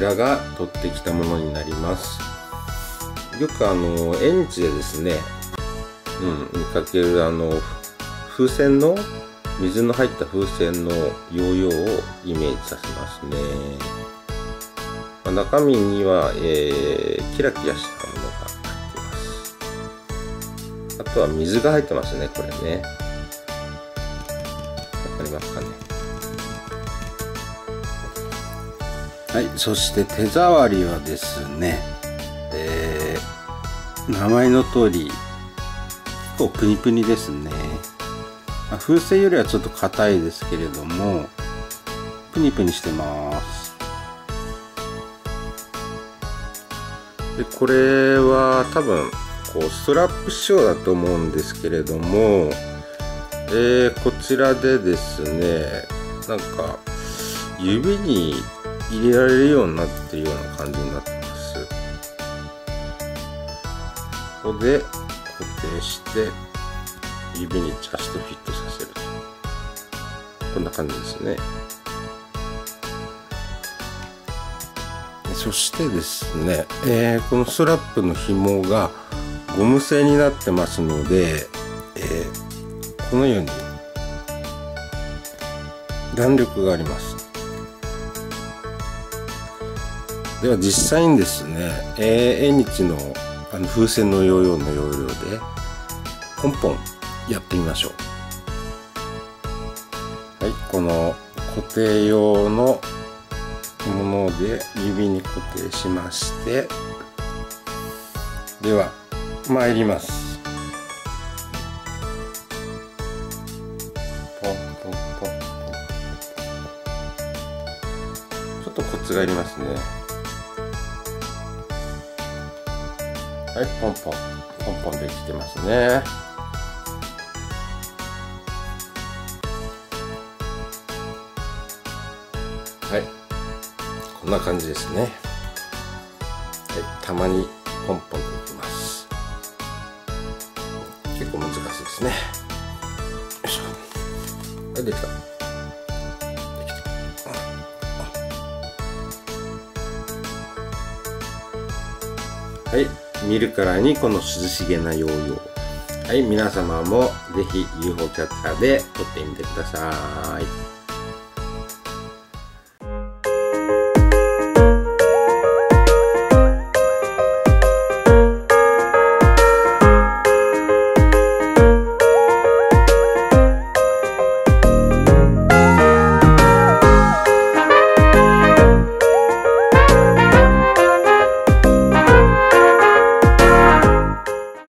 らが取ってきたものになります。よくあの園地でですねうん見かけるあの風船の水の入った風船のヨーヨーをイメージさせますね、まあ、中身には、えー、キラキラしたものが入ってます。あとは水が入ってますねこれね。わかりますかね？はいそして手触りはですねえー、名前の通り結構プニプニですね。まあ、風船よりはちょっと硬いですけれどもプニプニしてます。でこれは多分こうストラップ仕様だと思うんですけれども、えー、こちらでですねなんか指に入れられるようになってるような感じになってます。ここで固定して指にジャストフィットさせる。こんな感じですね。そしてですね、えー、このストラップの紐がゴム製になってますので、えー、このように弾力があります。では実際にですね、えー、縁日のあの風船のヨーヨーの要領でポンポンやってみましょう。はいこの固定用のもので指に固定しましてでは参ります。ポンポンポンちょっとコツがいりますね。はいポンポンポンポンできてますね。はい。こんな感じですね、はい、たまにポンポンといきます。結構難しいですね。よいしょ。はいできた。はい。見るからにこの涼しげなヨーヨー。はい皆様もぜひ UFO キャッチャーで撮ってみてください。